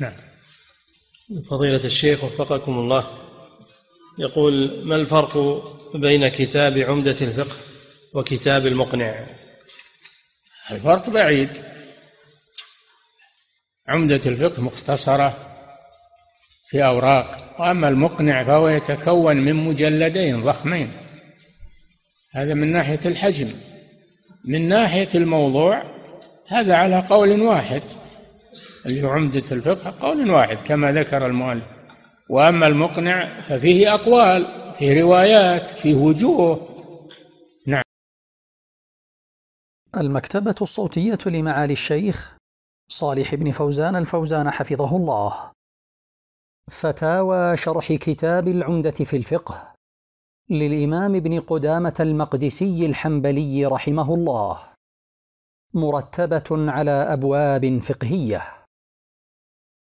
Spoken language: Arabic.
نعم. فضيلة الشيخ وفقكم الله. يقول ما الفرق بين كتاب عمدة الفقه وكتاب المقنع؟ الفرق بعيد. عمدة الفقه مختصرة في أوراق وأما المقنع فهو يتكون من مجلدين ضخمين. هذا من ناحية الحجم. من ناحية الموضوع هذا على قول واحد. اللي هو عمدة الفقه قول واحد كما ذكر المؤلف. وأما المقنع ففيه أقوال فيه روايات فيه وجوه. نعم. المكتبة الصوتية لمعالي الشيخ صالح بن فوزان الفوزان حفظه الله. فتاوى شرح كتاب العمدة في الفقه للإمام ابن قدامة المقدسي الحنبلي رحمه الله. مرتبة على أبواب فقهية.